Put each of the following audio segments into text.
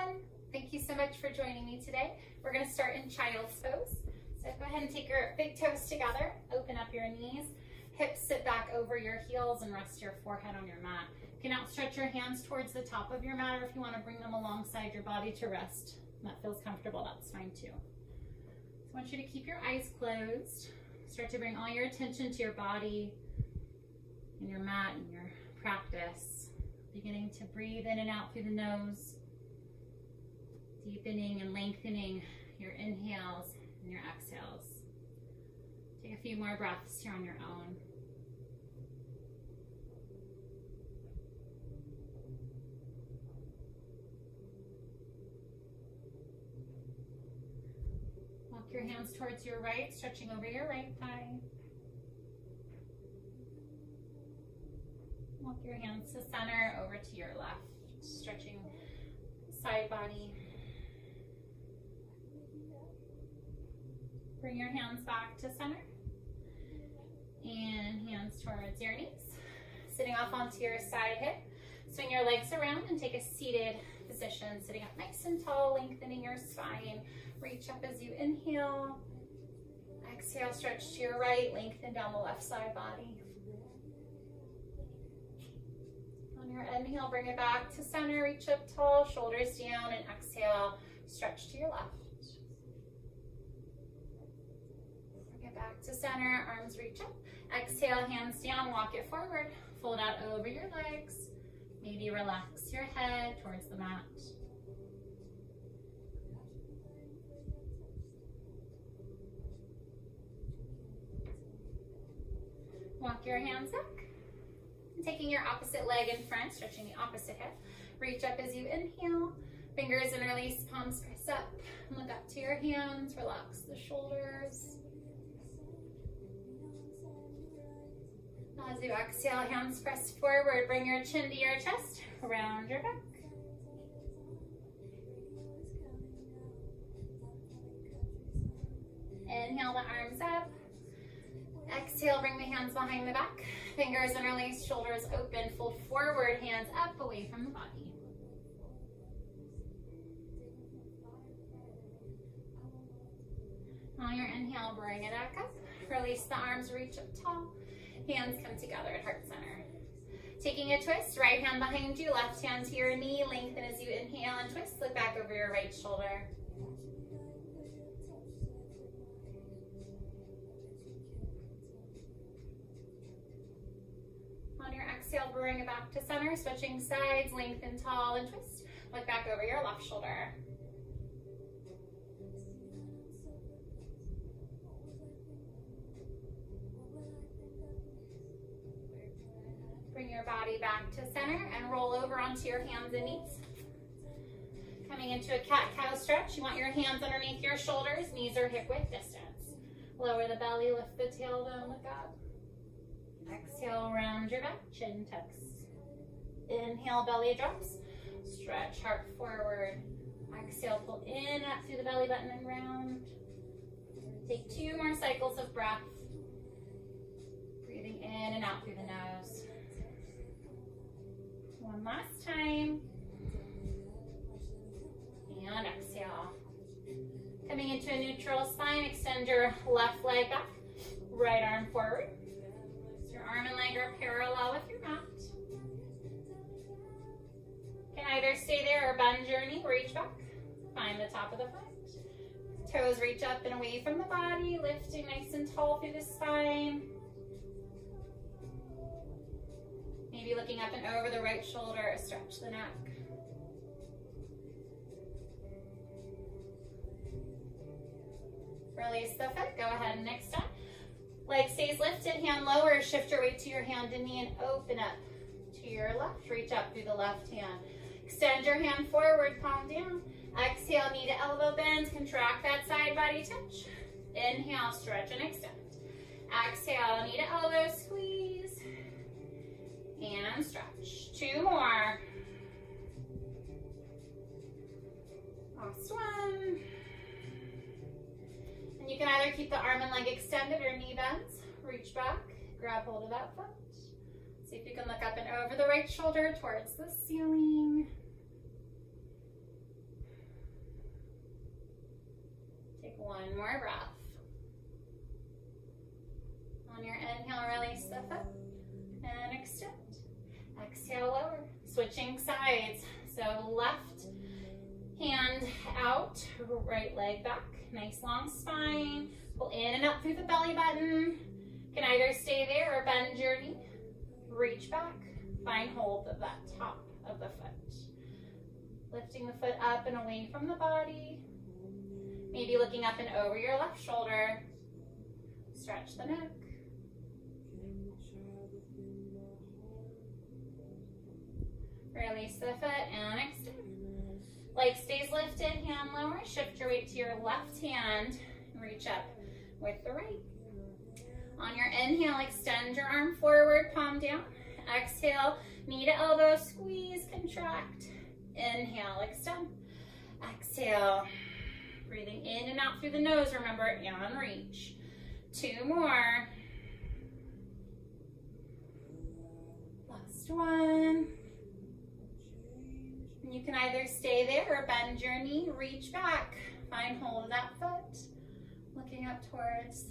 everyone. Thank you so much for joining me today. We're gonna start in child's pose. So go ahead and take your big toes together, open up your knees, hips sit back over your heels and rest your forehead on your mat. You can outstretch your hands towards the top of your mat or if you wanna bring them alongside your body to rest. That feels comfortable, that's fine too. So I want you to keep your eyes closed. Start to bring all your attention to your body and your mat and your practice. Beginning to breathe in and out through the nose deepening and lengthening your inhales and your exhales. Take a few more breaths here on your own. Walk your hands towards your right, stretching over your right thigh. Walk your hands to center, over to your left, stretching side body. Bring your hands back to center. And hands towards your knees. Sitting off onto your side hip. Swing your legs around and take a seated position. Sitting up nice and tall, lengthening your spine. Reach up as you inhale. Exhale, stretch to your right, lengthen down the left side body. On your inhale, bring it back to center, reach up tall, shoulders down, and exhale, stretch to your left. Back to center, arms reach up. Exhale, hands down, walk it forward. Fold out over your legs. Maybe relax your head towards the mat. Walk your hands up. Taking your opposite leg in front, stretching the opposite hip. Reach up as you inhale. Fingers interlace, palms press up. Look up to your hands, relax the shoulders. As you exhale, hands press forward, bring your chin to your chest, round your back. Inhale the arms up. Exhale, bring the hands behind the back. Fingers interlace, shoulders open, fold forward, hands up, away from the body. On your inhale, bring it back up. Release the arms, reach up tall. Hands come together at heart center. Taking a twist, right hand behind you, left hand to your knee, lengthen as you inhale and twist, look back over your right shoulder. On your exhale, bring it back to center, switching sides, lengthen tall and twist, look back over your left shoulder. Bring your body back to center and roll over onto your hands and knees. Coming into a cat-cow stretch, you want your hands underneath your shoulders, knees are hip width distance. Lower the belly, lift the tailbone, look up. Exhale, round your back, chin tucks. Inhale, belly drops. Stretch heart forward. Exhale, pull in up through the belly button and round. Take two more cycles of breath. Breathing in and out through the nose. One last time. And exhale. Coming into a neutral spine, extend your left leg back, right arm forward. Your arm and leg are parallel with your mat. Can either stay there or bend your knee, reach back. Find the top of the foot. Toes reach up and away from the body, lifting nice and tall through the spine. Maybe looking up and over the right shoulder, stretch the neck. Release the foot, go ahead and next step. Leg stays lifted, hand lower, shift your weight to your hand and knee and open up to your left. Reach up through the left hand. Extend your hand forward, palm down. Exhale, knee to elbow bend, contract that side body touch. Inhale, stretch and extend. Exhale, knee to elbow, squeeze and stretch. Two more. Last one. And you can either keep the arm and leg extended or knee bends. Reach back, grab hold of that foot. See if you can look up and over the right shoulder towards the ceiling. Take one more breath. On your inhale, release the foot and extend sides. So left hand out, right leg back. Nice long spine. Pull in and up through the belly button. Can either stay there or bend your knee. Reach back. Find hold of that top of the foot. Lifting the foot up and away from the body. Maybe looking up and over your left shoulder. Stretch the neck. Release the foot and extend. Leg stays lifted, hand lower. Shift your weight to your left hand. Reach up with the right. On your inhale, extend your arm forward, palm down. Exhale, knee to elbow, squeeze, contract. Inhale, extend. Exhale, breathing in and out through the nose, remember, and reach. Two more. Last one. You can either stay there or bend your knee, reach back, find hold of that foot, looking up towards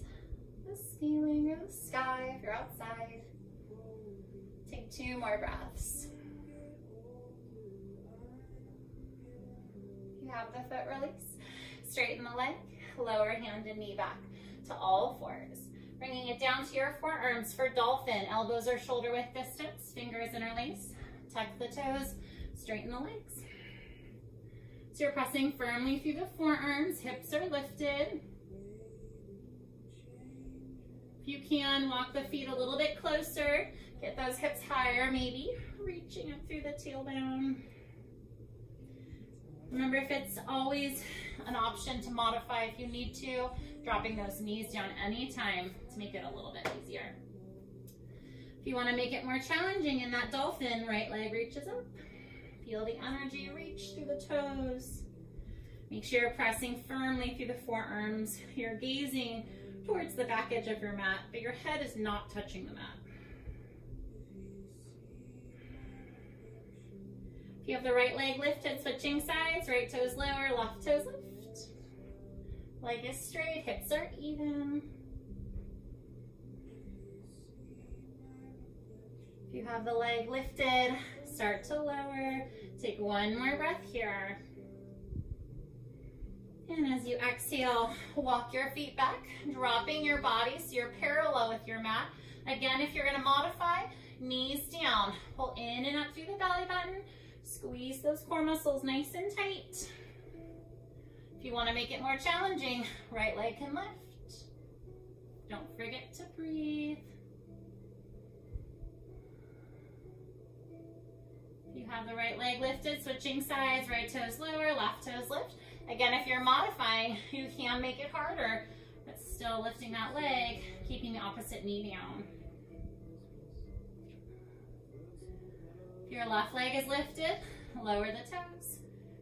the ceiling or the sky if you're outside. Take two more breaths. You have the foot release. Straighten the leg, lower hand and knee back to all fours. Bringing it down to your forearms for dolphin. Elbows are shoulder width distance, fingers interlace. Tuck the toes, straighten the legs. So you're pressing firmly through the forearms, hips are lifted. If you can, walk the feet a little bit closer. Get those hips higher, maybe reaching up through the tailbone. Remember, if it's always an option to modify if you need to, dropping those knees down anytime to make it a little bit easier. If you want to make it more challenging in that dolphin, right leg reaches up. Feel the energy reach through the toes. Make sure you're pressing firmly through the forearms. You're gazing towards the back edge of your mat, but your head is not touching the mat. If you have the right leg lifted, switching sides, right toes lower, left toes lift. Leg is straight, hips are even. If you have the leg lifted, start to lower. Take one more breath here. And as you exhale, walk your feet back, dropping your body so you're parallel with your mat. Again, if you're gonna modify, knees down. Pull in and up through the belly button. Squeeze those core muscles nice and tight. If you wanna make it more challenging, right leg can lift. Don't forget to breathe. You have the right leg lifted, switching sides, right toes lower, left toes lift. Again, if you're modifying, you can make it harder, but still lifting that leg, keeping the opposite knee down. If your left leg is lifted, lower the toes.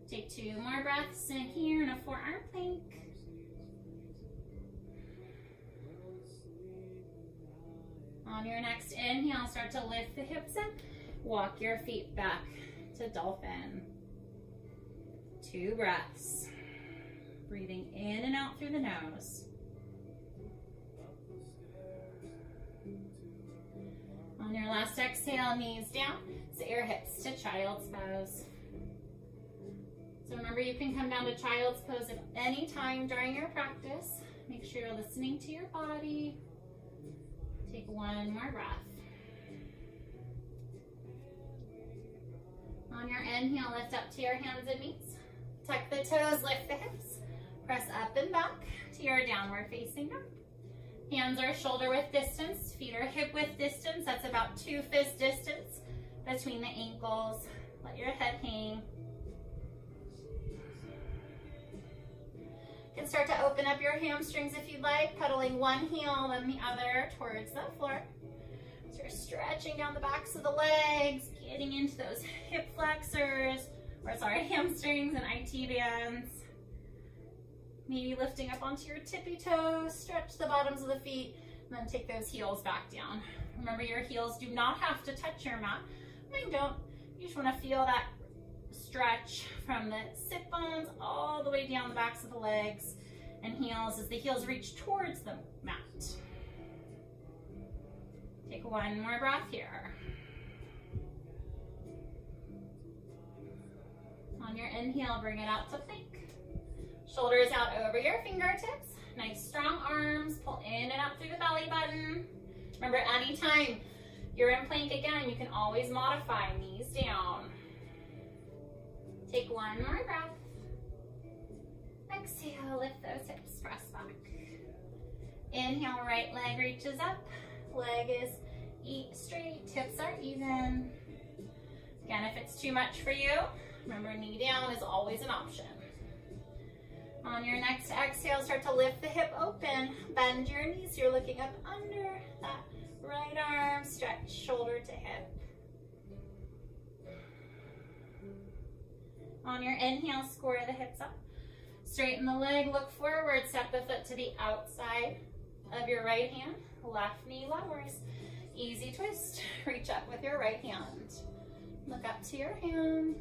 Take two more breaths in here in a forearm plank. On your next inhale, start to lift the hips up. Walk your feet back to dolphin. Two breaths. Breathing in and out through the nose. On your last exhale, knees down. Sit your hips to child's pose. So remember, you can come down to child's pose at any time during your practice. Make sure you're listening to your body. Take one more breath. On your inhale, lift up to your hands and knees. Tuck the toes, lift the hips. Press up and back to your downward facing dog. Hands are shoulder width distance, feet are hip width distance. That's about two fist distance between the ankles. Let your head hang. You can start to open up your hamstrings if you'd like, pedaling one heel then the other towards the floor. So you're stretching down the backs of the legs, getting into those hip flexors, or sorry, hamstrings and IT bands. Maybe lifting up onto your tippy toes, stretch the bottoms of the feet, and then take those heels back down. Remember your heels do not have to touch your mat. Mine don't. You just wanna feel that stretch from the sit bones all the way down the backs of the legs and heels as the heels reach towards the mat. Take one more breath here. On your inhale, bring it out to plank. Shoulders out over your fingertips. Nice strong arms. Pull in and up through the belly button. Remember, anytime you're in plank again, you can always modify knees down. Take one more breath. Exhale, lift those hips, press back. Inhale, right leg reaches up. Leg is straight, hips are even. Again, if it's too much for you, remember knee down is always an option. On your next exhale, start to lift the hip open. Bend your knees. You're looking up under that right arm. Stretch shoulder to hip. On your inhale, square the hips up. Straighten the leg, look forward, step the foot to the outside of your right hand. Left knee lowers. Easy twist. Reach up with your right hand. Look up to your hand.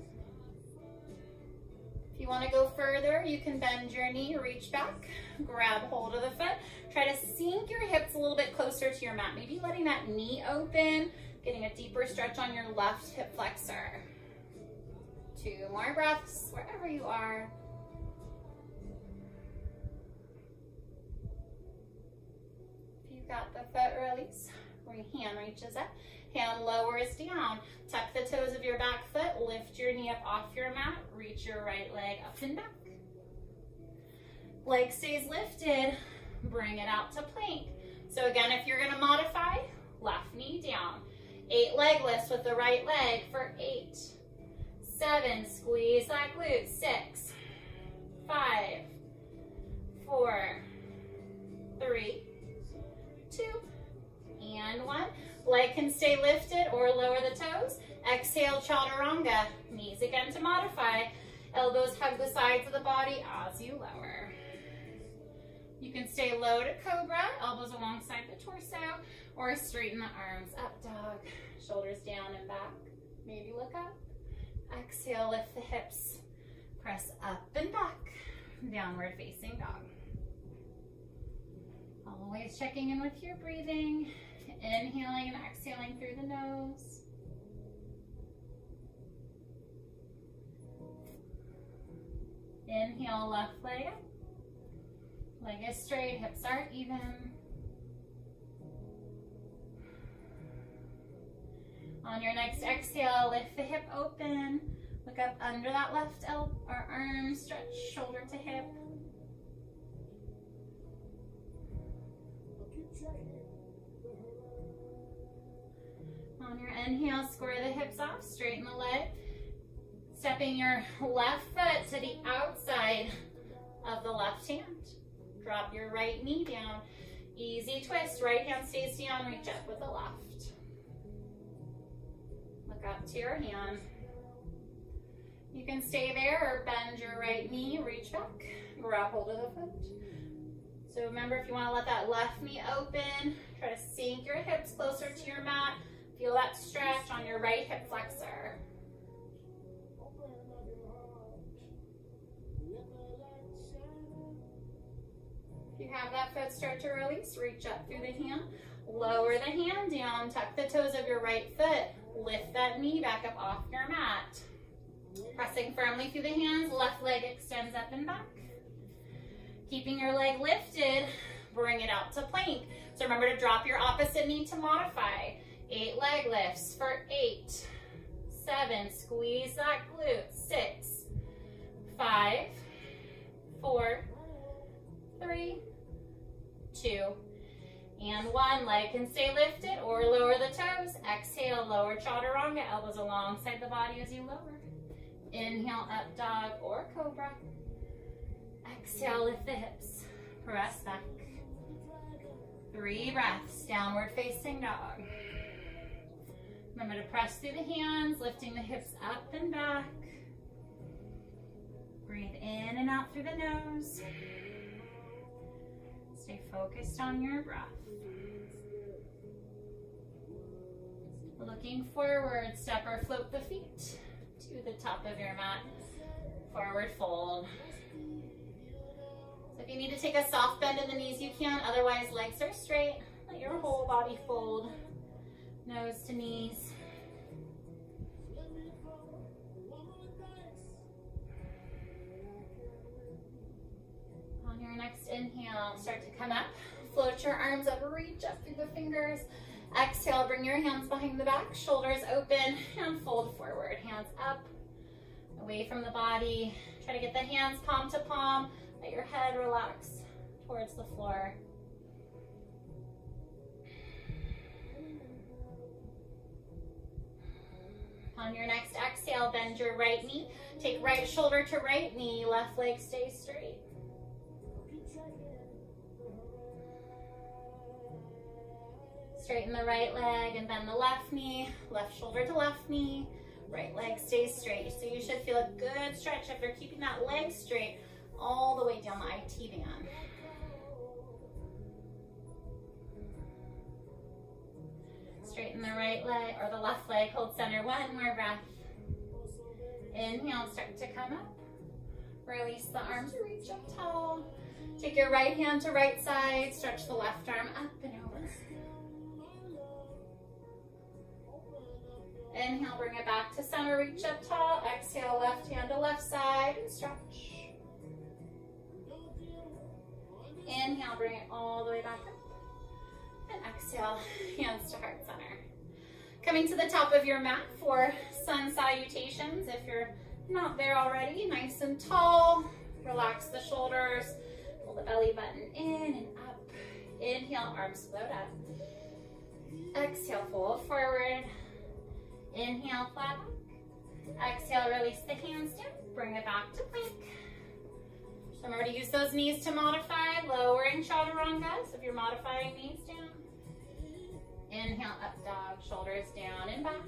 If you want to go further, you can bend your knee, reach back, grab hold of the foot. Try to sink your hips a little bit closer to your mat. Maybe letting that knee open, getting a deeper stretch on your left hip flexor. Two more breaths wherever you are. If you've got the foot release, where your hand reaches up, hand lowers down. Tuck the toes of your back foot, lift your knee up off your mat, reach your right leg up and back. Leg stays lifted, bring it out to plank. So again, if you're gonna modify, left knee down. Eight leg lifts with the right leg for eight, seven, squeeze that glute, six, five, four, three, two, and one. Leg can stay lifted or lower the toes. Exhale, chaturanga. Knees again to modify. Elbows hug the sides of the body as you lower. You can stay low to cobra, elbows alongside the torso, or straighten the arms up dog. Shoulders down and back. Maybe look up. Exhale, lift the hips. Press up and back. Downward facing dog. Always checking in with your breathing. Inhaling and exhaling through the nose. Inhale, left leg. Leg is straight, hips are even. On your next exhale, lift the hip open. Look up under that left elbow or arm, stretch shoulder to hip. On your inhale, square the hips off, straighten the leg. Stepping your left foot to the outside of the left hand. Drop your right knee down. Easy twist, right hand stays down, reach up with the left. Look up to your hand. You can stay there or bend your right knee, reach back, grab hold of the foot. So remember, if you want to let that left knee open, try to sink your hips closer to your mat. Feel that stretch on your right hip flexor. If you have that foot start to release, reach up through the hand, lower the hand down, tuck the toes of your right foot, lift that knee back up off your mat. Pressing firmly through the hands, left leg extends up and back. Keeping your leg lifted, bring it out to plank. So remember to drop your opposite knee to modify. Eight leg lifts for eight, seven, squeeze that glute, six, five, four, three, two, and one. Leg can stay lifted or lower the toes. Exhale, lower chaturanga, elbows alongside the body as you lower. Inhale, up dog or cobra. Exhale, lift the hips. Press back. Three breaths, downward facing dog. Remember to press through the hands, lifting the hips up and back. Breathe in and out through the nose. Stay focused on your breath. Looking forward, step or float the feet to the top of your mat. Forward fold. So if you need to take a soft bend in the knees, you can. Otherwise, legs are straight. Let your whole body fold. Nose to knees. Your next inhale, start to come up. Float your arms up, reach up through the fingers. Exhale, bring your hands behind the back, shoulders open, and fold forward. Hands up, away from the body. Try to get the hands palm to palm. Let your head relax towards the floor. On your next exhale, bend your right knee. Take right shoulder to right knee, left leg stay straight. Straighten the right leg and bend the left knee, left shoulder to left knee, right leg stays straight. So you should feel a good stretch after keeping that leg straight all the way down the IT band. Straighten the right leg or the left leg, hold center, one more breath. Inhale, start to come up. Release the arms, reach up tall. Take your right hand to right side, stretch the left arm up and Inhale, bring it back to center, reach up tall. Exhale, left hand to left side and stretch. Inhale, bring it all the way back up. And exhale, hands to heart center. Coming to the top of your mat for sun salutations. If you're not there already, nice and tall. Relax the shoulders. Pull the belly button in and up. Inhale, arms float up. Exhale, fold forward. Inhale, flat. Exhale, release the hands down. Bring it back to plank. Remember to use those knees to modify, lowering chaturanga. So if you're modifying knees down. Inhale, up dog, shoulders down and back.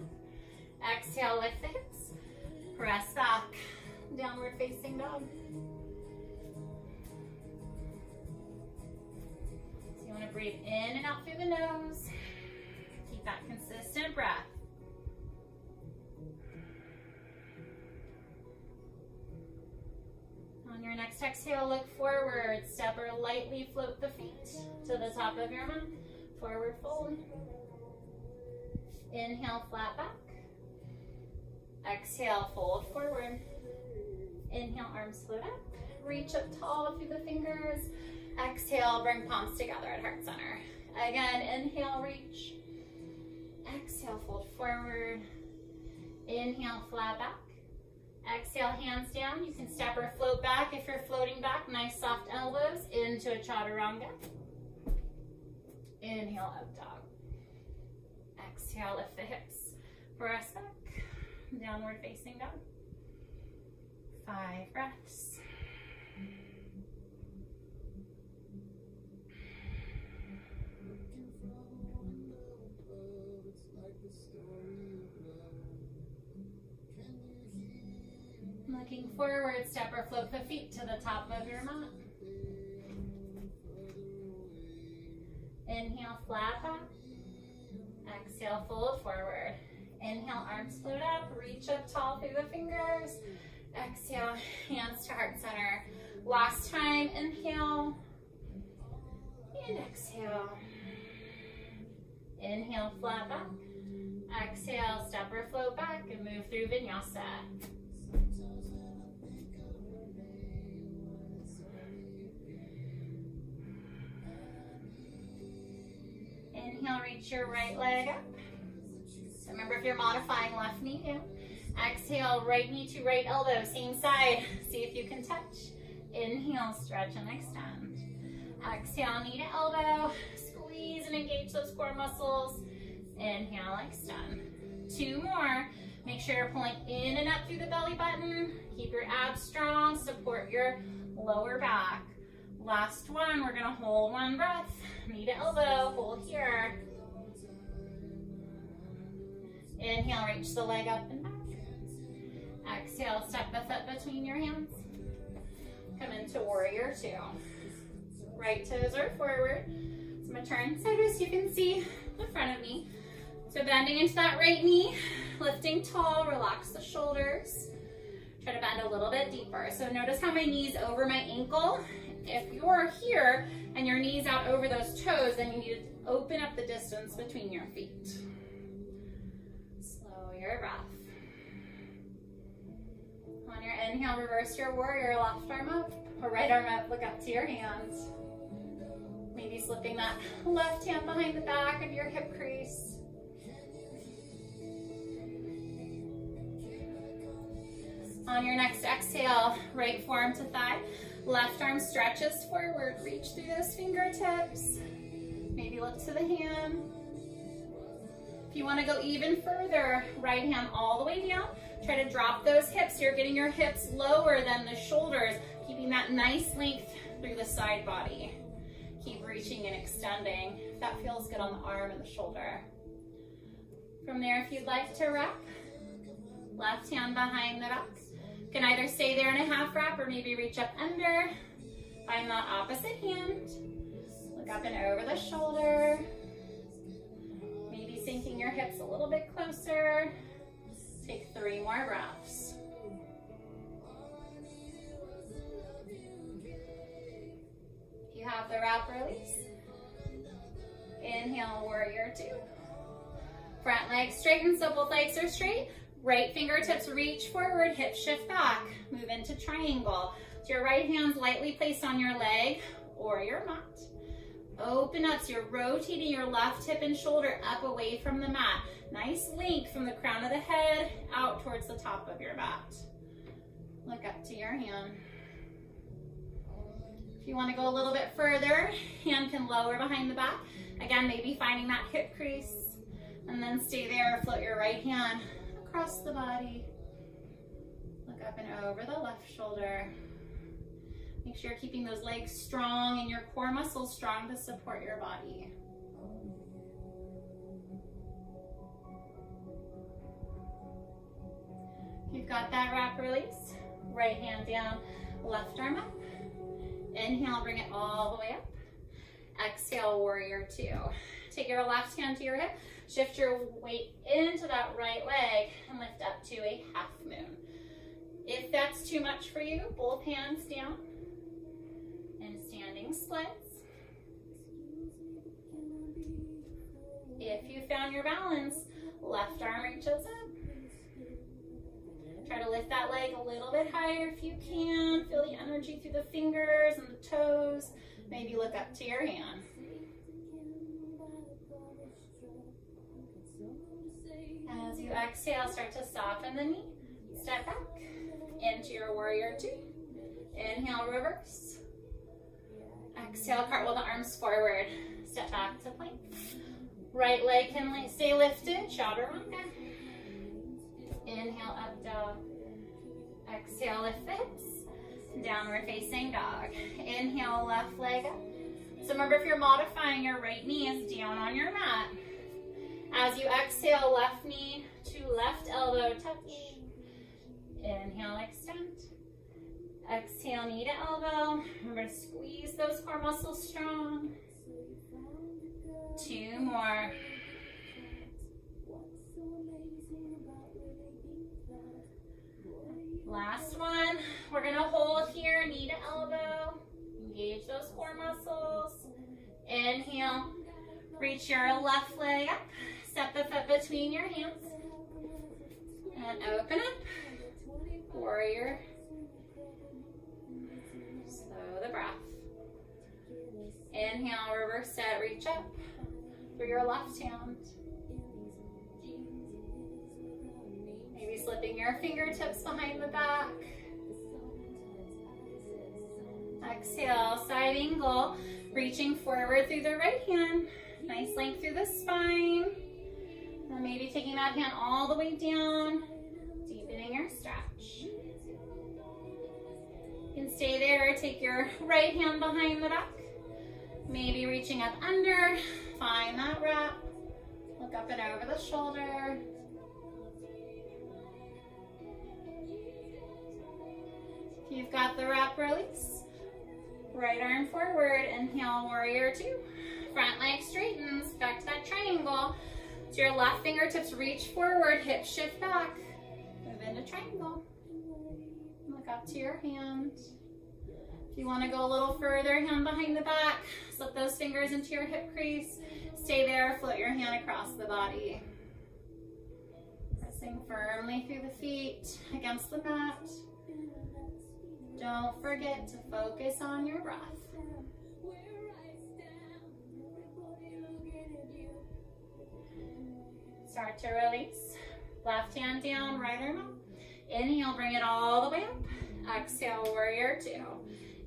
Exhale, lift the hips. Press back, downward facing dog. So you want to breathe in and out through the nose. Keep that consistent breath. On your next exhale, look forward. Step or lightly float the feet to the top of your mat. Forward fold. Inhale, flat back. Exhale, fold forward. Inhale, arms float up. Reach up tall through the fingers. Exhale, bring palms together at heart center. Again, inhale, reach. Exhale, fold forward. Inhale, flat back. Exhale, hands down. You can step or float back. If you're floating back, nice soft elbows into a chaturanga. Inhale, up dog. Exhale, lift the hips. Press back. Downward facing dog. Five breaths. Looking forward, step or float the feet to the top of your mat. Inhale, flat back. Exhale, fold forward. Inhale, arms float up, reach up tall through the fingers. Exhale, hands to heart center. Last time, inhale and exhale. Inhale, flat back. Exhale, step or float back and move through vinyasa. Inhale, reach your right leg up. So remember if you're modifying left knee down. Exhale, right knee to right elbow, same side. See if you can touch. Inhale, stretch and extend. Exhale, knee to elbow. Squeeze and engage those core muscles. Inhale, extend. Two more. Make sure you're pulling in and up through the belly button. Keep your abs strong. Support your lower back. Last one, we're gonna hold one breath. Knee to elbow, hold here. Inhale, reach the leg up and back. Exhale, step the foot between your hands. Come into warrior two. Right toes are forward. So I'm gonna turn sideways so you can see the front of me. So bending into that right knee, lifting tall, relax the shoulders. Try to bend a little bit deeper. So notice how my knee's over my ankle. If you're here and your knee's out over those toes, then you need to open up the distance between your feet. Slow your breath. On your inhale, reverse your warrior, left arm up. Or right arm up, look up to your hands. Maybe slipping that left hand behind the back of your hip crease. On your next exhale, right forearm to thigh, left arm stretches forward, reach through those fingertips. Maybe look to the hand. If you wanna go even further, right hand all the way down, try to drop those hips. You're getting your hips lower than the shoulders, keeping that nice length through the side body. Keep reaching and extending. That feels good on the arm and the shoulder. From there, if you'd like to wrap, left hand behind the back. Can either stay there in a half wrap or maybe reach up under. Find the opposite hand. Look up and over the shoulder. Maybe sinking your hips a little bit closer. Take three more breaths. You have the wrap release. Inhale, warrior two. Front leg straighten, so both legs are straight. Right fingertips reach forward, hip shift back. Move into triangle. So your right hand's lightly placed on your leg or your mat. Open up, so you're rotating your left hip and shoulder up away from the mat. Nice link from the crown of the head out towards the top of your mat. Look up to your hand. If you wanna go a little bit further, hand can lower behind the back. Again, maybe finding that hip crease and then stay there, float your right hand across the body. Look up and over the left shoulder. Make sure you're keeping those legs strong and your core muscles strong to support your body. You've got that wrap release. Right hand down, left arm up. Inhale, bring it all the way up. Exhale, warrior two. Take your left hand to your hip, shift your weight into that right leg and lift up to a half moon. If that's too much for you, both hands down and standing splits. If you found your balance, left arm reaches up. Try to lift that leg a little bit higher if you can. Feel the energy through the fingers and the toes. Maybe look up to your hand. As you exhale, start to soften the knee. Step back into your warrior two. Inhale, reverse. Exhale, cartwheel the arms forward. Step back to plank. Right leg can stay lifted, chaturanga. Inhale, up dog. Exhale, lift hips. Downward facing dog. Inhale, left leg up. So remember, if you're modifying, your right knee is down on your mat. As you exhale, left knee to left elbow touch. Inhale, extend. Exhale, knee to elbow. Remember to squeeze those core muscles strong. Two more. Last one. We're gonna hold here, knee to elbow. Engage those core muscles. Inhale. Reach your left leg up. Step the foot between your hands. And open up. Warrior. Slow the breath. Inhale, reverse set, reach up for your left hand. Maybe slipping your fingertips behind the back. Exhale, side angle, reaching forward through the right hand. Nice length through the spine. Maybe taking that hand all the way down, deepening your stretch. You can stay there, take your right hand behind the back. Maybe reaching up under, find that wrap. Look up and over the shoulder. You've got the wrap release, right arm forward, inhale, warrior two. Front leg straightens, back to that triangle. So your left fingertips reach forward, hip shift back. Move into triangle. Look up to your hand. If you want to go a little further, hand behind the back, slip those fingers into your hip crease. Stay there, float your hand across the body. Pressing firmly through the feet against the mat. Don't forget to focus on your breath. Start to release. Left hand down, right arm up. Inhale, bring it all the way up. Exhale, warrior two.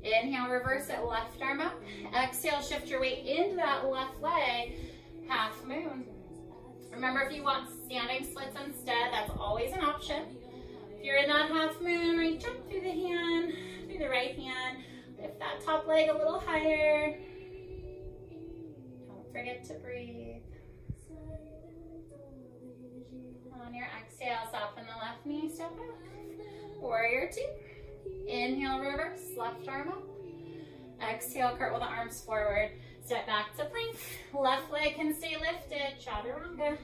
Inhale, reverse it, left arm up. Exhale, shift your weight into that left leg, half moon. Remember, if you want standing splits instead, that's always an option. If you're in that half moon, reach up through the hand, through the right hand. Lift that top leg a little higher. Don't forget to breathe. On your exhale, soften the left knee, step back. Warrior two. Inhale, reverse, left arm up. Exhale, cartwheel the arms forward. Step back to plank. Left leg can stay lifted. Chaturanga.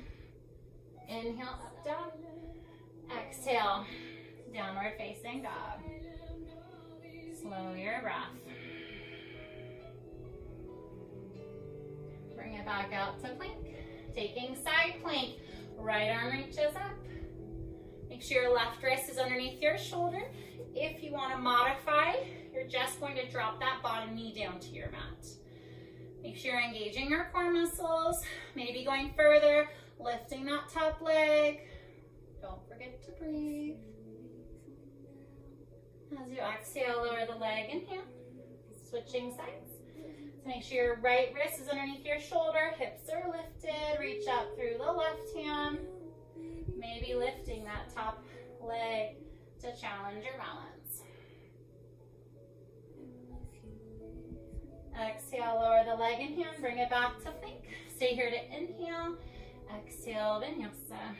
Inhale, up dog. Exhale, downward facing dog. Slow your breath. Bring it back out to plank. Taking side plank. Right arm reaches up. Make sure your left wrist is underneath your shoulder. If you want to modify, you're just going to drop that bottom knee down to your mat. Make sure you're engaging your core muscles, maybe going further, lifting that top leg. Don't forget to breathe. As you exhale, lower the leg, inhale, switching sides. Make sure your right wrist is underneath your shoulder, hips are lifted, reach up through the left hand, maybe lifting that top leg to challenge your balance. Exhale, lower the leg and hand, bring it back to plank. Stay here to inhale, exhale, vinyasa.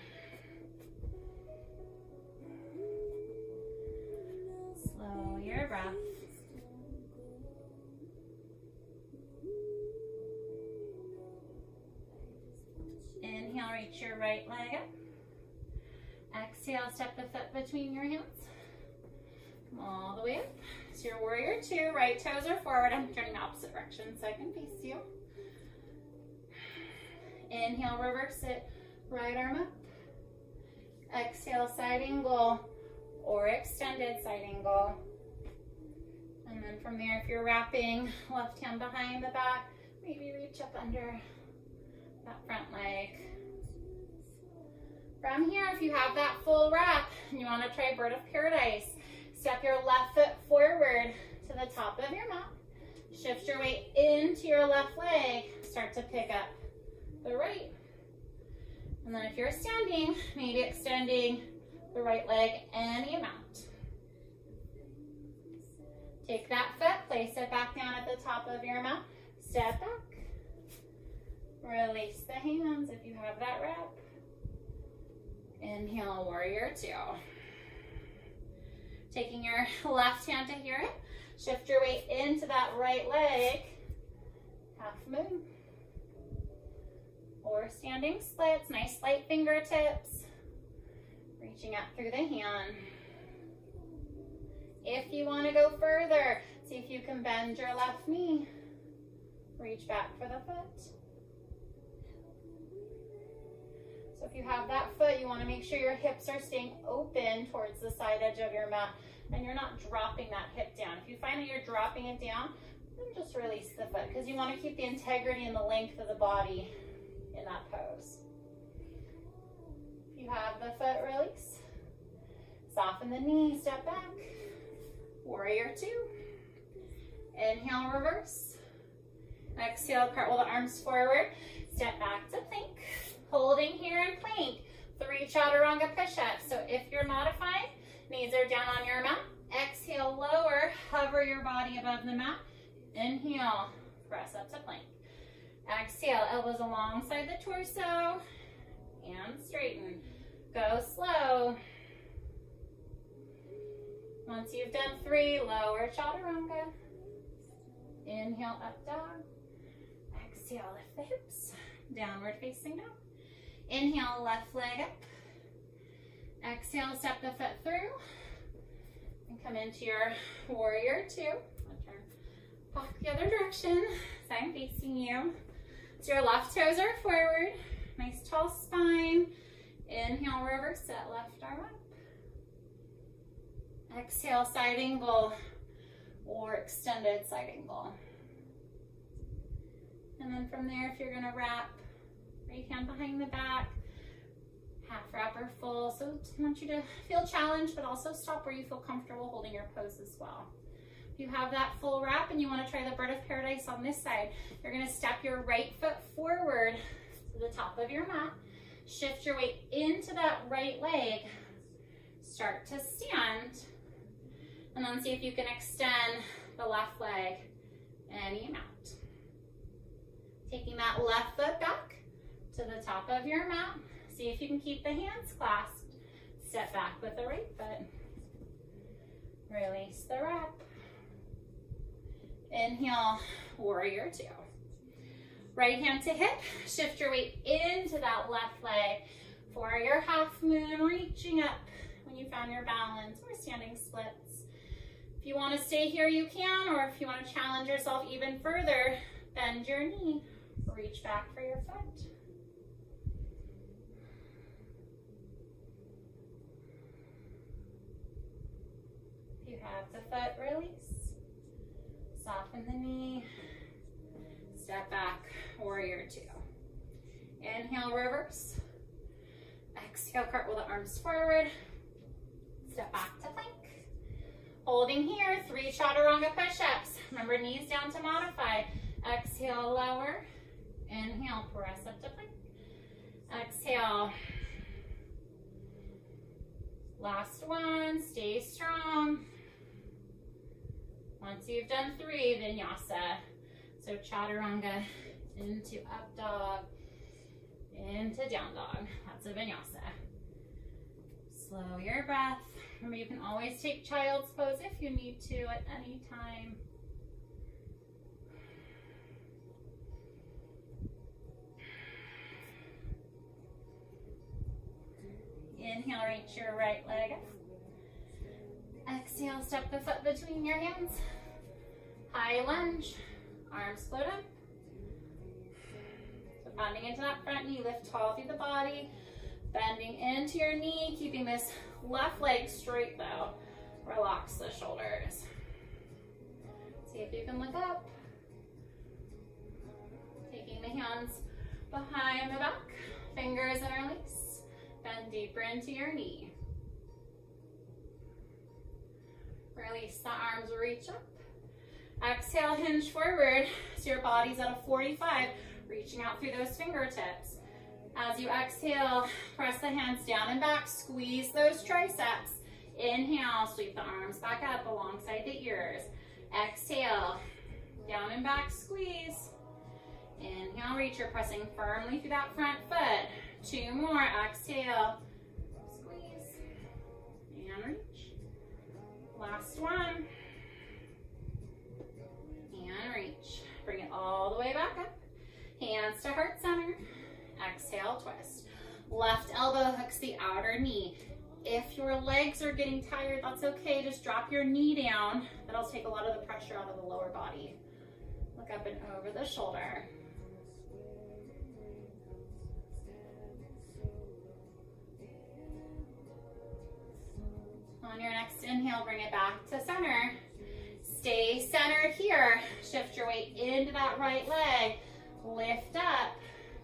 Slow your breath. Inhale, reach your right leg up. Exhale, step the foot between your hands. Come all the way up. So your warrior two, right toes are forward. I'm turning the opposite direction so I can face you. Inhale, reverse it. Right arm up. Exhale, side angle or extended side angle. And then from there, if you're wrapping left hand behind the back, maybe reach up under that front leg. From here, if you have that full wrap and you want to try bird of paradise, step your left foot forward to the top of your mat. Shift your weight into your left leg. Start to pick up the right. And then if you're standing, maybe extending the right leg any amount. Take that foot, place it back down at the top of your mat. Step back. Release the hands if you have that wrap. Inhale, warrior two. Taking your left hand to here, shift your weight into that right leg. Half moon. Or standing splits, nice light fingertips. Reaching up through the hand. If you want to go further, see if you can bend your left knee. Reach back for the foot. So if you have that foot, you want to make sure your hips are staying open towards the side edge of your mat and you're not dropping that hip down. If you find that you're dropping it down, then just release the foot because you want to keep the integrity and the length of the body in that pose. If you have the foot release, soften the knee, step back. Warrior two. Inhale, reverse. Exhale, cartwheel the arms forward. Step back to plank. Holding here in plank. Three chaturanga push-ups. So if you're modified, knees are down on your mat. Exhale, lower. Hover your body above the mat. Inhale, press up to plank. Exhale, elbows alongside the torso. And straighten. Go slow. Once you've done three, lower chaturanga. Inhale, up dog. Exhale, lift the hips. Downward facing dog. Inhale, left leg up. Exhale, step the foot through. And come into your warrior two. Turn back the other direction. So I'm facing you. So your left toes are forward. Nice tall spine. Inhale, reverse set, left arm up. Exhale, side angle or extended side angle. And then from there, if you're gonna wrap, right hand behind the back, half wrap or full. So I want you to feel challenged, but also stop where you feel comfortable holding your pose as well. If you have that full wrap and you wanna try the bird of paradise on this side, you're gonna step your right foot forward to the top of your mat, shift your weight into that right leg, start to stand, and then see if you can extend the left leg any amount. Taking that left foot back to the top of your mat. See if you can keep the hands clasped. Step back with the right foot. Release the wrap. Inhale, warrior two. Right hand to hip, shift your weight into that left leg for your half moon, reaching up when you found your balance or standing splits. If you want to stay here, you can, or if you want to challenge yourself even further, bend your knee, reach back for your foot. Have the foot, release. Soften the knee. Step back, warrior two. Inhale, reverse. Exhale, cartwheel the arms forward. Step back to plank. Holding here, three chaturanga push-ups. Remember, knees down to modify. Exhale, lower. Inhale, press up to plank. Exhale. Last one, stay strong. Once you've done three, vinyasa. So chaturanga into up dog, into down dog. That's a vinyasa. Slow your breath. Remember, you can always take child's pose if you need to at any time. Inhale, reach your right leg up. Exhale, step the foot between your hands. High lunge, arms float up. So pounding into that front knee, lift tall through the body. Bending into your knee, keeping this left leg straight though. Relax the shoulders. See if you can look up. Taking the hands behind the back, fingers interlace. Bend deeper into your knee. Release the arms, reach up. Exhale, hinge forward. So your body's at a 45, reaching out through those fingertips. As you exhale, press the hands down and back, squeeze those triceps. Inhale, sweep the arms back up alongside the ears. Exhale, down and back, squeeze. Inhale, reach, you're pressing firmly through that front foot. Two more, exhale, squeeze, and reach. Last one, and reach. Bring it all the way back up. Hands to heart center. Exhale, twist. Left elbow hooks the outer knee. If your legs are getting tired, that's okay. Just drop your knee down. That'll take a lot of the pressure out of the lower body. Look up and over the shoulder. On your next inhale, bring it back to center. Stay centered here. Shift your weight into that right leg. Lift up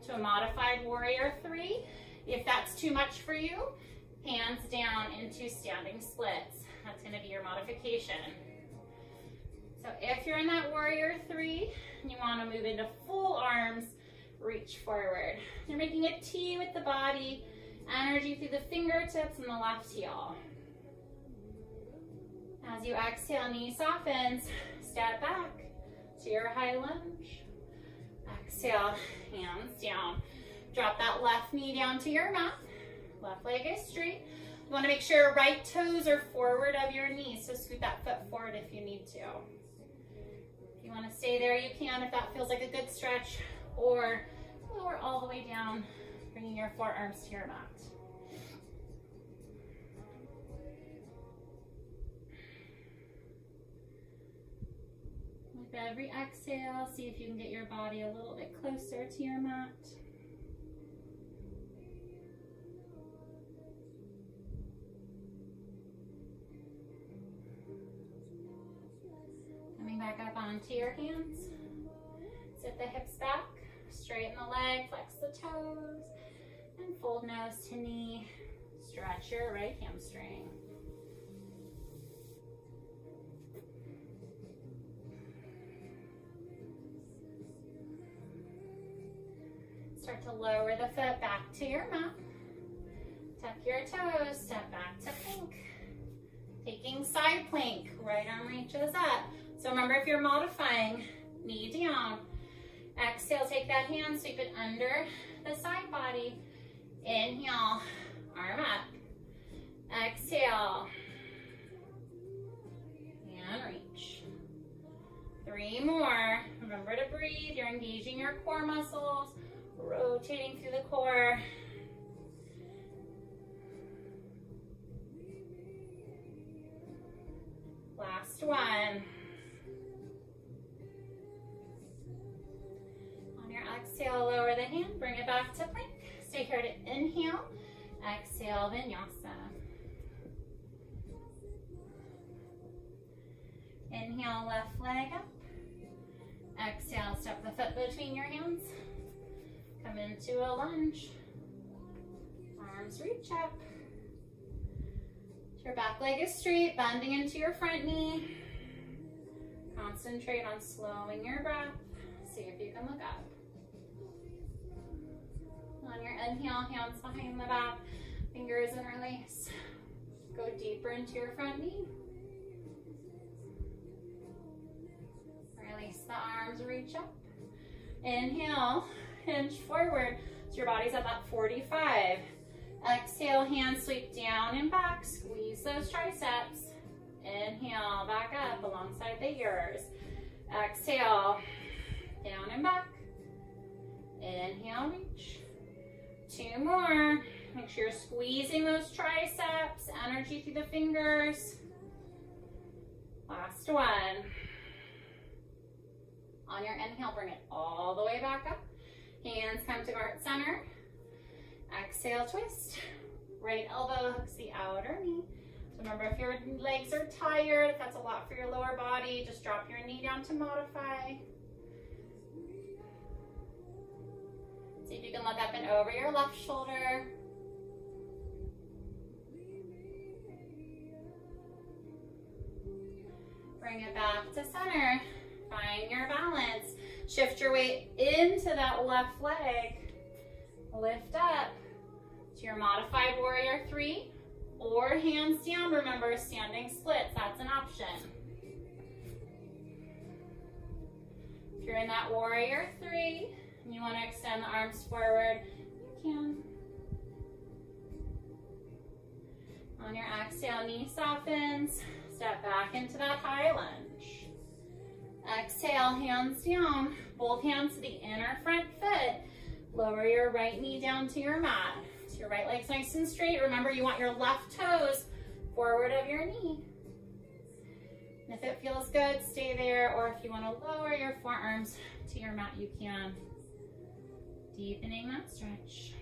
to a modified warrior three. If that's too much for you, hands down into standing splits. That's gonna be your modification. So if you're in that warrior three you wanna move into full arms, reach forward. You're making a T with the body, energy through the fingertips and the left heel. As you exhale, knee softens, step back to your high lunge. Exhale, hands down. Drop that left knee down to your mat. Left leg is straight. You wanna make sure your right toes are forward of your knees, so scoot that foot forward if you need to. If you wanna stay there, you can if that feels like a good stretch, or lower all the way down, bringing your forearms to your mat. With every exhale, see if you can get your body a little bit closer to your mat. Coming back up onto your hands. Sit the hips back, straighten the leg, flex the toes, and fold nose to knee. Stretch your right hamstring. Start to lower the foot back to your mat. Tuck your toes, step back to plank. Taking side plank, right arm reaches up. So remember if you're modifying, knee down. Exhale, take that hand, sweep it under the side body. Inhale, arm up. Exhale. And reach. Three more. Remember to breathe. You're engaging your core muscles, rotating through the core. Last one. On your exhale, lower the hand, bring it back to plank. Stay here to inhale, exhale, vinyasa. Inhale, left leg up. Exhale, step the foot between your hands. Come into a lunge. Arms reach up. Your back leg is straight, bending into your front knee. Concentrate on slowing your breath. See if you can look up. On your inhale, hands behind the back, fingers interlace. Go deeper into your front knee. Release the arms, reach up. Inhale, hinge forward. So your body's at that 45. Exhale, hands sweep down and back. Squeeze those triceps. Inhale, back up alongside the ears. Exhale, down and back. Inhale, reach. Two more. Make sure you're squeezing those triceps. Energy through the fingers. Last one. On your inhale, bring it all the way back up. Hands come to heart center. Exhale, twist. Right elbow hooks the outer knee. So remember, if your legs are tired, if that's a lot for your lower body, just drop your knee down to modify. See if you can look up and over your left shoulder. Bring it back to center. Find your balance. Shift your weight into that left leg. Lift up to your modified warrior three or hands down. Remember, standing splits, that's an option. If you're in that warrior three and you want to extend the arms forward, you can. On your exhale, knee softens. Step back into that high lunge. Exhale, hands down. Both hands to the inner front foot. Lower your right knee down to your mat. So your right leg's nice and straight. Remember, you want your left toes forward of your knee. And if it feels good, stay there. Or if you want to lower your forearms to your mat, you can. Deepening that stretch.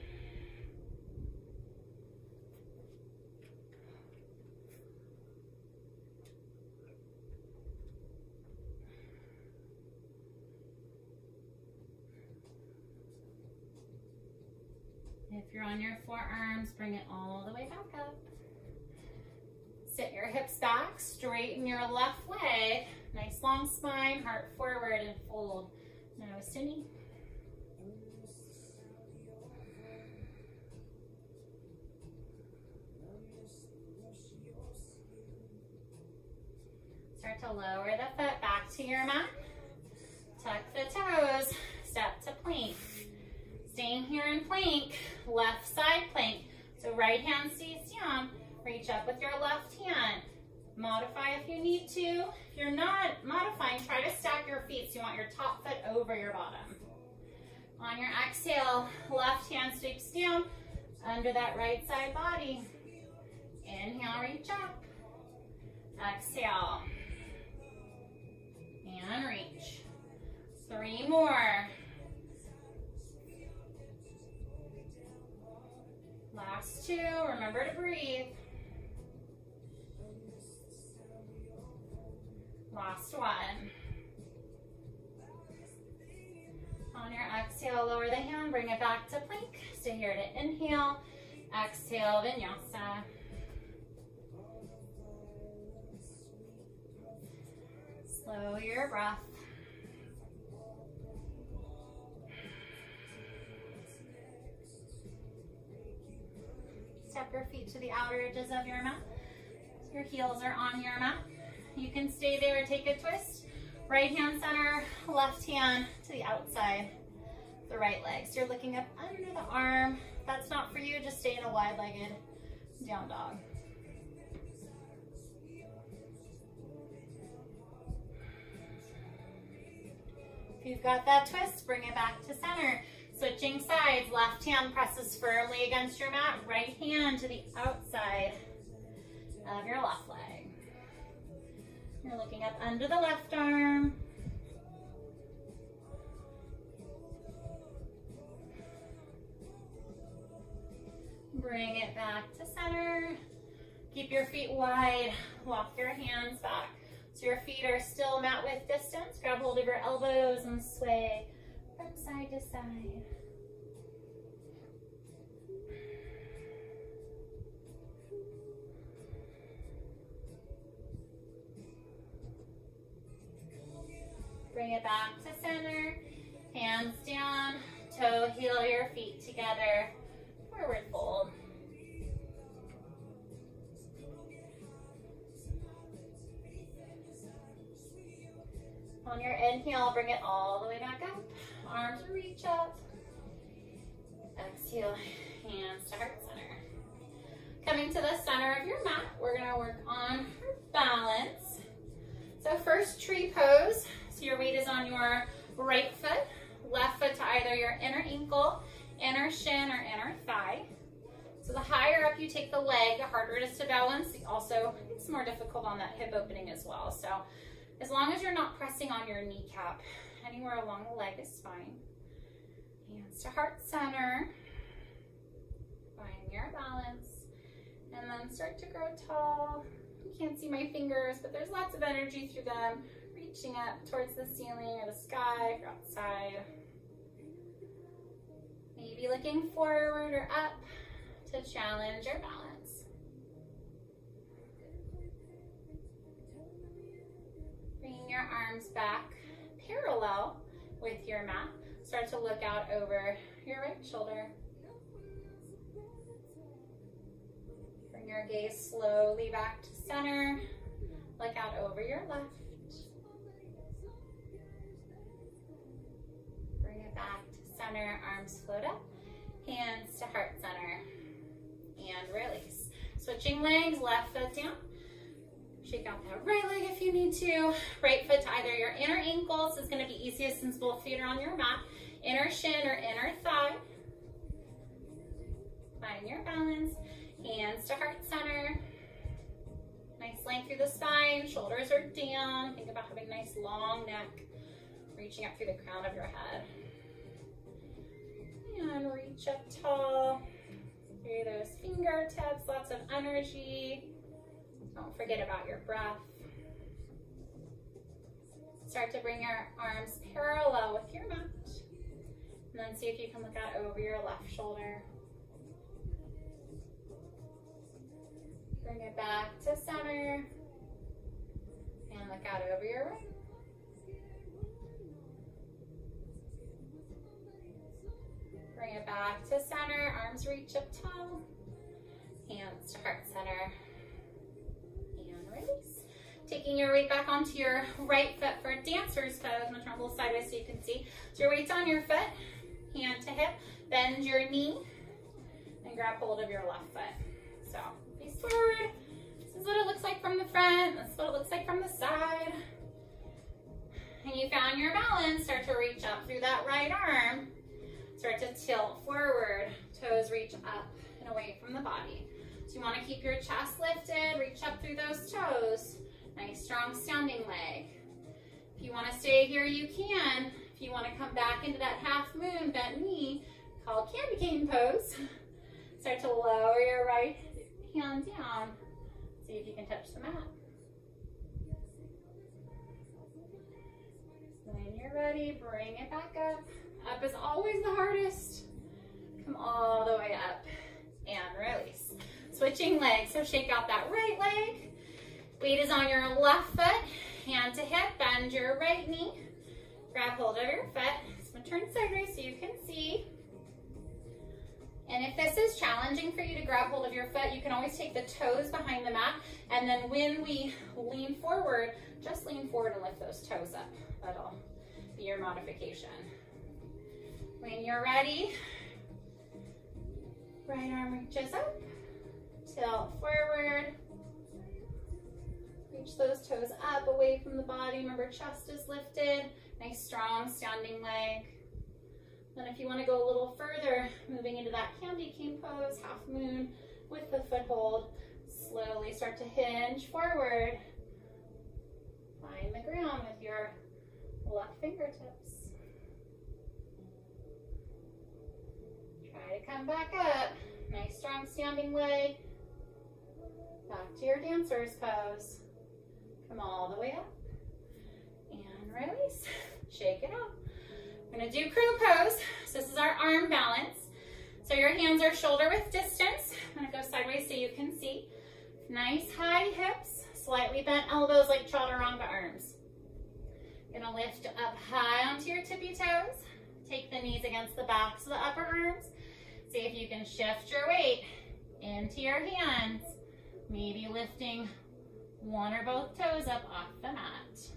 If you're on your forearms, bring it all the way back up. Sit your hips back, straighten your left leg. Nice long spine, heart forward and fold. To knee. Start to lower the foot back to your mat. Tuck the toes, step to plank. Staying here in plank, left side plank. So right hand stays down, reach up with your left hand. Modify if you need to. If you're not modifying, try to stack your feet so you want your top foot over your bottom. On your exhale, left hand sweeps down under that right side body. Inhale, reach up. Exhale. And reach. Three more. Last two, remember to breathe. Last one. On your exhale, lower the hand, bring it back to plank. Stay here to inhale. Exhale, vinyasa. Slow your breath. Step your feet to the outer edges of your mat. Your heels are on your mat. You can stay there, take a twist. Right hand center, left hand to the outside, the right leg. So you're looking up under the arm. If that's not for you, just stay in a wide-legged down dog. If you've got that twist, bring it back to center. Switching sides, left hand presses firmly against your mat, right hand to the outside of your left leg. You're looking up under the left arm. Bring it back to center. Keep your feet wide. Walk your hands back. So your feet are still mat width distance. Grab hold of your elbows and sway from side to side. Bring it back to center. Hands down. Toe heel your feet together. Forward fold. On your inhale, bring it all the way back up. Arms reach up. Exhale, hands to heart center. Coming to the center of your mat, we're gonna work on balance. So first tree pose. So your weight is on your right foot, left foot to either your inner ankle, inner shin, or inner thigh. So the higher up you take the leg, the harder it is to balance. Also, it's more difficult on that hip opening as well. So as long as you're not pressing on your kneecap, anywhere along the leg is fine. Hands to heart center. Find your balance. And then start to grow tall. You can't see my fingers, but there's lots of energy through them. Reaching up towards the ceiling or the sky outside. Maybe looking forward or up to challenge your balance. Bringing your arms back parallel with your mat. Start to look out over your right shoulder. Bring your gaze slowly back to center. Look out over your left. Bring it back to center, arms float up. Hands to heart center. And release. Switching legs, left foot down. Shake out that right leg if you need to. Right foot to either your inner ankle. This is going to be easiest since both feet are on your mat. Inner shin or inner thigh. Find your balance. Hands to heart center. Nice length through the spine. Shoulders are down. Think about having a nice long neck. Reaching up through the crown of your head. And reach up tall. Through those fingertips. Lots of energy. Don't forget about your breath. Start to bring your arms parallel with your mat. And then see if you can look out over your left shoulder. Bring it back to center. And look out over your right. Bring it back to center. Arms reach up tall. Hands to heart center release. Taking your weight back onto your right foot for dancer's pose. I'm gonna turn a little sideways so you can see. So your weight's on your foot, hand to hip. Bend your knee and grab hold of your left foot. So face forward. This is what it looks like from the front. This is what it looks like from the side. And you found your balance. Start to reach up through that right arm. Start to tilt forward. Toes reach up and away from the body. So you want to keep your chest lifted, reach up through those toes. Nice strong standing leg. If you want to stay here, you can. If you want to come back into that half moon bent knee, called candy cane pose. Start to lower your right hand down. See if you can touch the mat. When you're ready, bring it back up. Up is always the hardest. Come all the way up and release. Switching legs, so shake out that right leg. Weight is on your left foot, hand to hip, bend your right knee. Grab hold of your foot. I'm gonna turn sideways so you can see. And if this is challenging for you to grab hold of your foot, you can always take the toes behind the mat. And then when we lean forward, just lean forward and lift those toes up. That'll be your modification. When you're ready, right arm reaches up, tilt forward, reach those toes up away from the body. Remember, chest is lifted, nice strong standing leg. Then if you want to go a little further, moving into that candy cane pose, half moon with the foothold, slowly start to hinge forward. Find the ground with your left fingertips. Try to come back up. Nice strong standing leg. Back to your dancer's pose. Come all the way up. And release. Shake it out. We're gonna do crow pose. So this is our arm balance. So your hands are shoulder width distance. I'm gonna go sideways so you can see. Nice high hips, slightly bent elbows like chaturanga arms. Gonna lift up high onto your tippy toes. Take the knees against the backs of the upper arms. See if you can shift your weight into your hands. Maybe lifting one or both toes up off the mat. So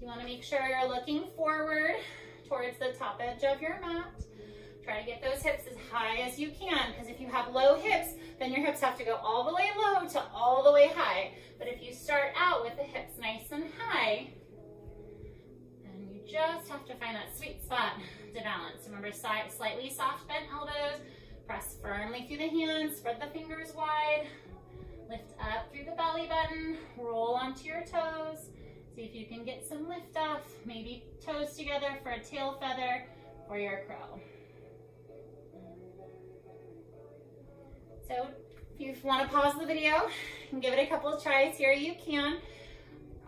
you wanna make sure you're looking forward towards the top edge of your mat. Try to get those hips as high as you can, because if you have low hips, then your hips have to go all the way low to all the way high. But if you start out with the hips nice and high, then you just have to find that sweet spot to balance. Remember, slightly soft bent elbows, press firmly through the hands, spread the fingers wide, lift up through the belly button, roll onto your toes. See if you can get some lift off, maybe toes together for a tail feather or your crow. So if you want to pause the video and give it a couple of tries here, you can.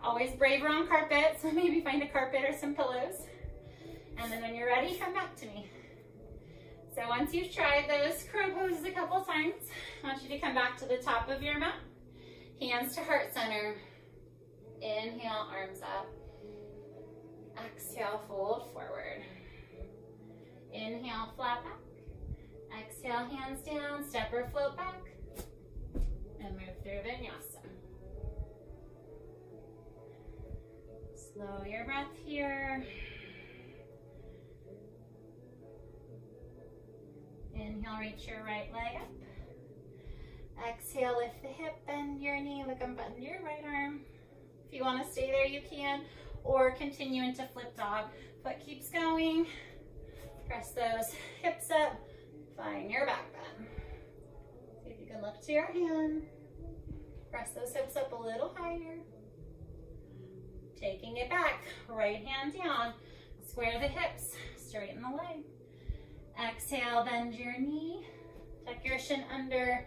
Always braver on carpet, so maybe find a carpet or some pillows. And then when you're ready, come back to me. So once you've tried those crow poses a couple times, I want you to come back to the top of your mat. Hands to heart center. Inhale, arms up. Exhale, fold forward. Inhale, flat back. Exhale, hands down, step or float back. And move through vinyasa. Slow your breath here. Inhale, reach your right leg up. Exhale, lift the hip, bend your knee, look and your right arm. If you want to stay there, you can, or continue into flip dog. Foot keeps going. Press those hips up, find your back bend. See if you can lift to your hand. Press those hips up a little higher. Taking it back, right hand down. Square the hips, straighten the leg. Exhale, bend your knee. Tuck your shin under,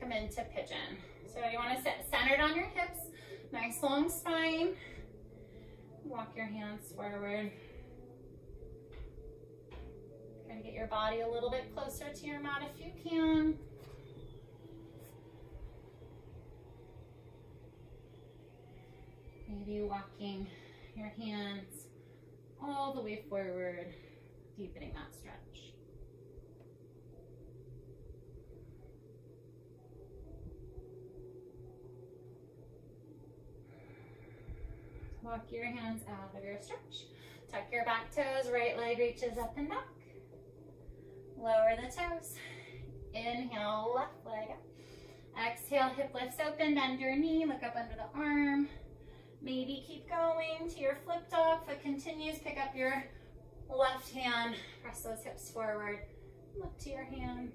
come into pigeon. So you wanna sit centered on your hips, nice long spine. Walk your hands forward. Try to get your body a little bit closer to your mat if you can. Maybe walking your hands all the way forward, deepening that stretch. Walk your hands out of your stretch. Tuck your back toes, right leg reaches up and back. Lower the toes. Inhale, left leg up. Exhale, hip lifts open, bend your knee, look up under the arm. Maybe keep going to your flip dog. Foot continues, pick up your left hand, press those hips forward, look to your hand.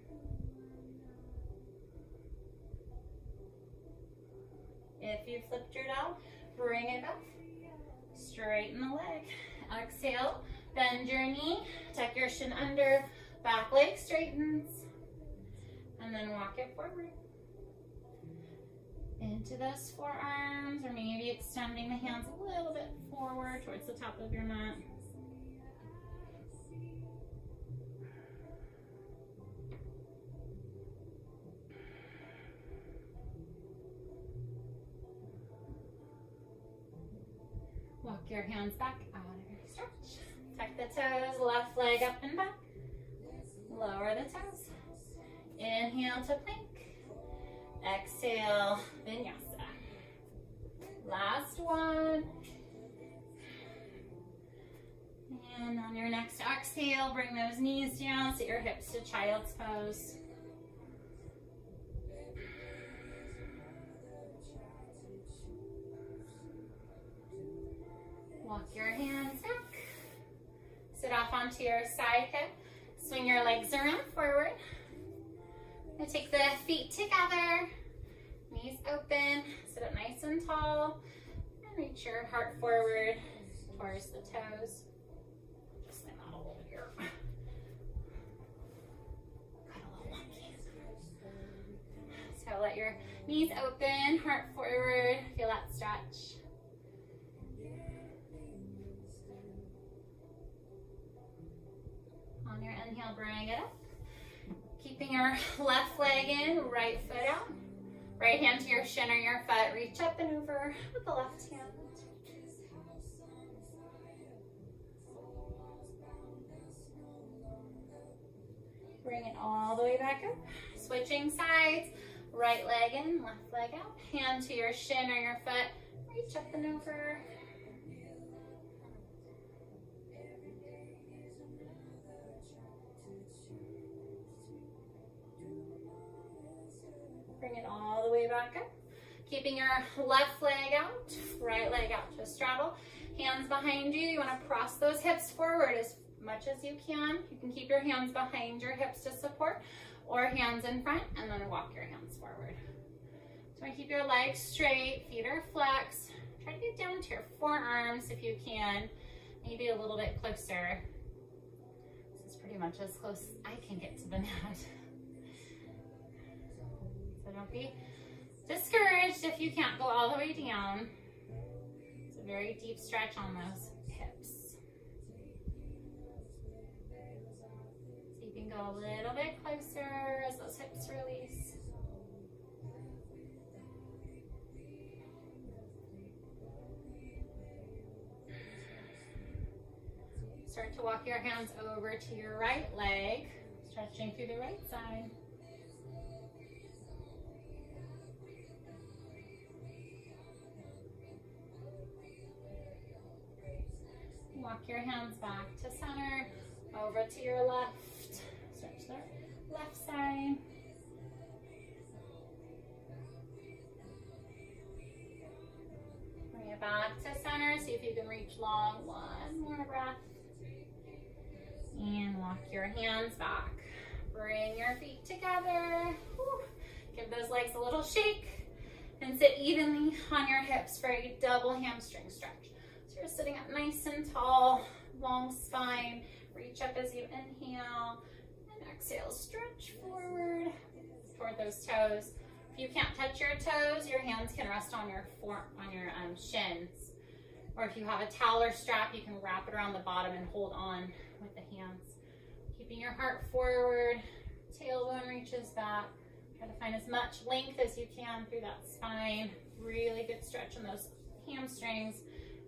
If you flipped your dog, bring it back. Straighten the leg. Exhale, bend your knee, tuck your shin under, back leg straightens, and then walk it forward. Into those forearms, or maybe extending the hands a little bit forward towards the top of your mat. Walk your hands back out stretch. Tuck the toes, left leg up and back. Lower the toes. Inhale to plank. Exhale, vinyasa. Last one. And on your next exhale, bring those knees down, sit your hips to child's pose. Onto your side hip. Swing your legs around forward. Take the feet together. Knees open. Sit up nice and tall. And reach your heart forward towards the toes. Just that a little here. Got a little. So let your knees open, heart forward. Feel that stretch. On your inhale, bring it up. Keeping your left leg in, right foot out. Right hand to your shin or your foot. Reach up and over with the left hand. Bring it all the way back up. Switching sides. Right leg in, left leg out. Hand to your shin or your foot. Reach up and over. Bring it all the way back up. Keeping your left leg out, right leg out to a straddle. Hands behind you. You want to cross those hips forward as much as you can. You can keep your hands behind your hips to support or hands in front and then walk your hands forward. So to keep your legs straight, feet are flexed. Try to get down to your forearms if you can, maybe a little bit closer. This is pretty much as close as I can get to the mat. So don't be discouraged if you can't go all the way down. It's a very deep stretch on those hips. So you can go a little bit closer as those hips release. Start to walk your hands over to your right leg, stretching through the right side. Walk your hands back to center, over to your left. Stretch the left side. Bring it back to center. See if you can reach long. One more breath. And walk your hands back. Bring your feet together. Whew. Give those legs a little shake. And sit evenly on your hips for a double hamstring stretch. You're sitting up nice and tall, long spine. Reach up as you inhale and exhale. Stretch forward toward those toes. If you can't touch your toes, your hands can rest on your form, on your um, shins. Or if you have a towel or strap, you can wrap it around the bottom and hold on with the hands. Keeping your heart forward, tailbone reaches back. Try to find as much length as you can through that spine. Really good stretch in those hamstrings.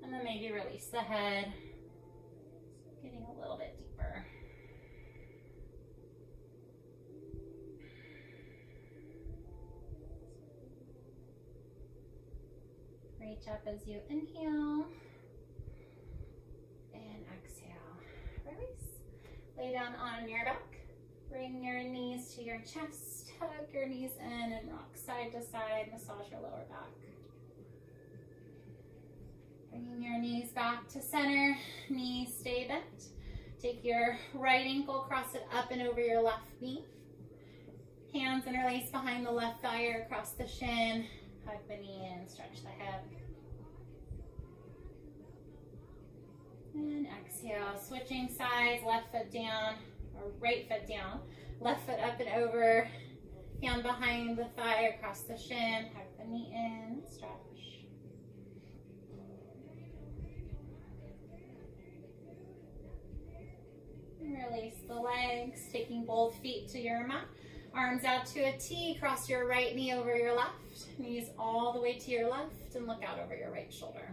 And then maybe release the head, getting a little bit deeper. Reach up as you inhale and exhale. Release. Lay down on your back. Bring your knees to your chest. Hug your knees in and rock side to side. Massage your lower back. Bringing your knees back to center. Knees stay bent. Take your right ankle, cross it up and over your left knee. Hands interlace behind the left thigh or across the shin. Hug the knee and stretch the hip. And exhale, switching sides, left foot down, or right foot down. Left foot up and over, hand behind the thigh, across the shin, hug the knee in, stretch. And release the legs, taking both feet to your mat. Arms out to a T, cross your right knee over your left. Knees all the way to your left and look out over your right shoulder.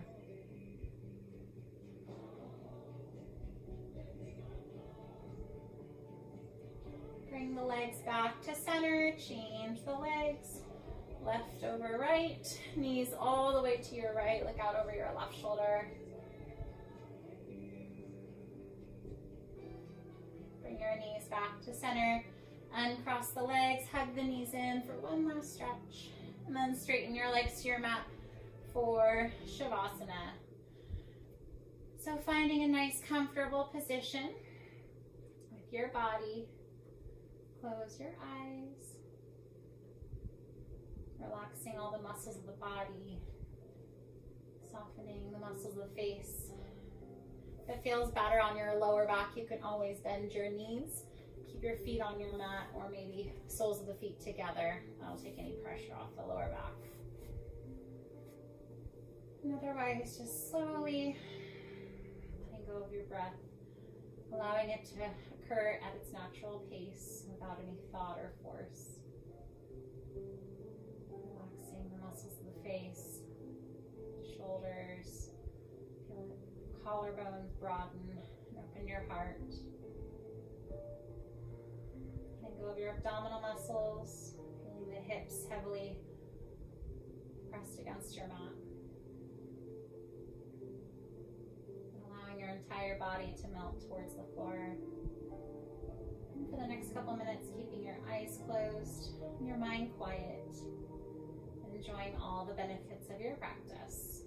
Bring the legs back to center, change the legs. Left over right, knees all the way to your right, look out over your left shoulder. Bring your knees back to center. Uncross the legs, hug the knees in for one last stretch. And then straighten your legs to your mat for Shavasana. So finding a nice comfortable position with your body. Close your eyes. Relaxing all the muscles of the body. Softening the muscles of the face. It feels better on your lower back, you can always bend your knees. Keep your feet on your mat or maybe soles of the feet together. That'll take any pressure off the lower back. And otherwise, just slowly letting go of your breath, allowing it to occur at its natural pace without any thought or force. Relaxing the muscles of the face, shoulders, collarbones broaden open your heart. Letting go of your abdominal muscles, feeling the hips heavily pressed against your mat. allowing your entire body to melt towards the floor for the next couple minutes, keeping your eyes closed, and your mind quiet, enjoying all the benefits of your practice.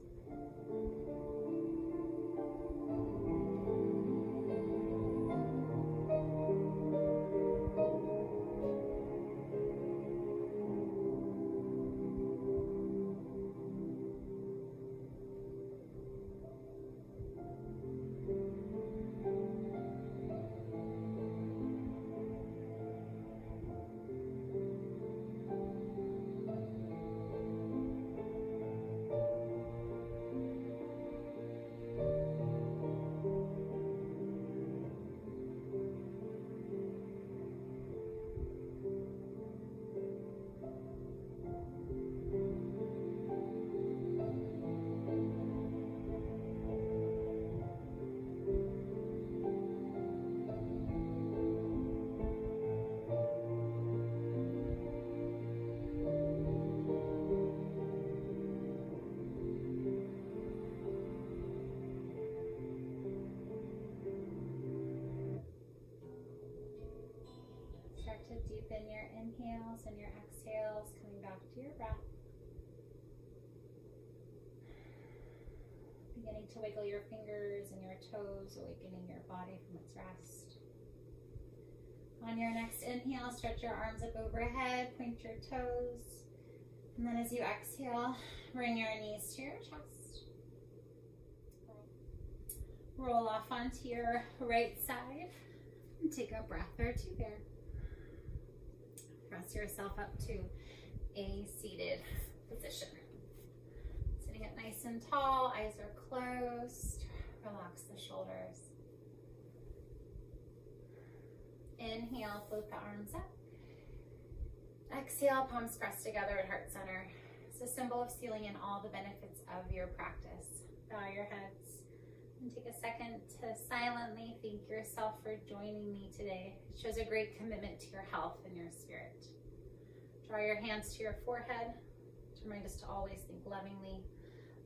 Deepen your inhales and your exhales, coming back to your breath. Beginning to wiggle your fingers and your toes, awakening your body from its rest. On your next inhale, stretch your arms up overhead, point your toes. And then as you exhale, bring your knees to your chest. Roll off onto your right side and take a breath or two there. Yourself up to a seated position. Sitting up nice and tall, eyes are closed. Relax the shoulders. Inhale, float the arms up. Exhale, palms pressed together at heart center. It's a symbol of sealing in all the benefits of your practice. Bow your heads and take a second to silently thank yourself for joining me today. It shows a great commitment to your health and your spirit. Draw your hands to your forehead to remind us to always think lovingly.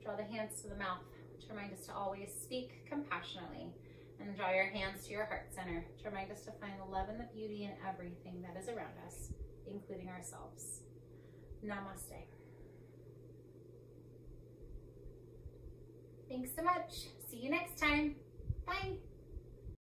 Draw the hands to the mouth to remind us to always speak compassionately. And draw your hands to your heart center to remind us to find the love and the beauty in everything that is around us, including ourselves. Namaste. Thanks so much. See you next time. Bye.